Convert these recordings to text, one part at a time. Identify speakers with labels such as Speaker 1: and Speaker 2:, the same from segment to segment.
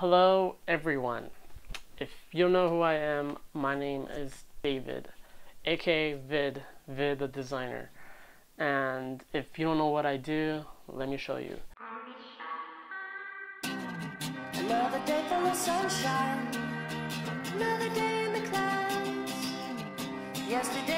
Speaker 1: Hello, everyone. If you don't know who I am, my name is David, aka Vidd, Vidd the designer. And if you don't know what I do, let me show you.
Speaker 2: Another day full of sunshine. Another day in the clouds. Yesterday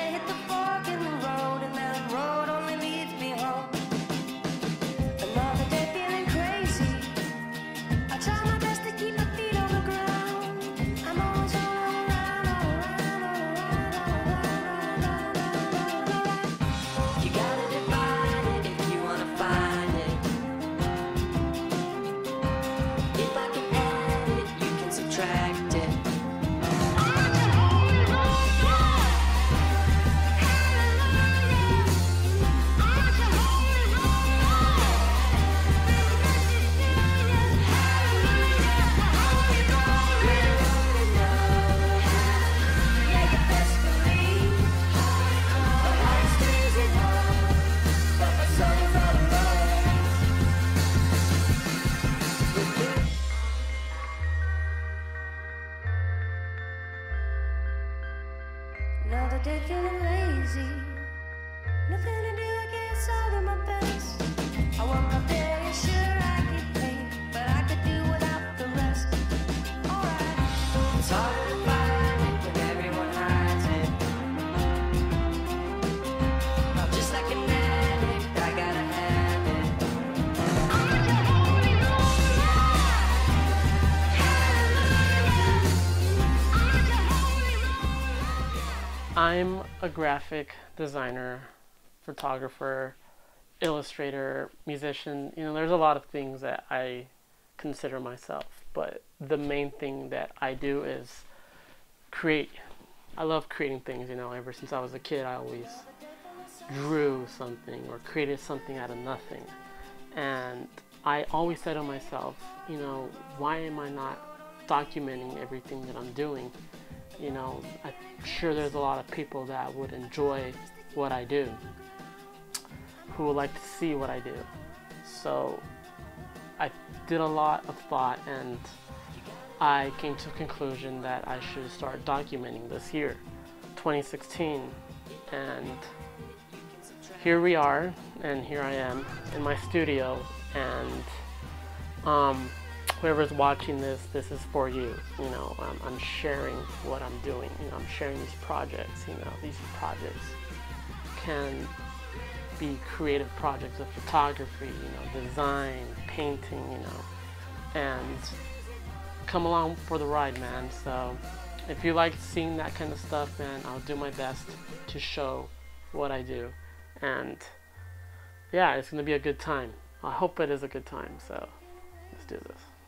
Speaker 2: Another day feeling lazy. Nothing to do, I guess I'll do my best. I'm
Speaker 1: a graphic designer, photographer, illustrator, musician. You know, there's a lot of things that I consider myself, but the main thing that I do is create. I love creating things, you know, ever since I was a kid, I always drew something or created something out of nothing. And I always said to myself, you know, why am I not documenting everything that I'm doing? You know, I'm sure there's a lot of people that would enjoy what I do, who would like to see what I do. So I did a lot of thought and I came to a conclusion that I should start documenting this year, 2016. And here we are, and here I am in my studio, and um, whoever's watching this, this is for you. You know, um, I'm sharing what I'm doing. You know, I'm sharing these projects. You know, these projects can be creative projects of photography, you know, design, painting, you know, and come along for the ride, man. So if you like seeing that kind of stuff, man, I'll do my best to show what I do. And yeah, it's gonna be a good time. I hope it is a good time. So let's do this.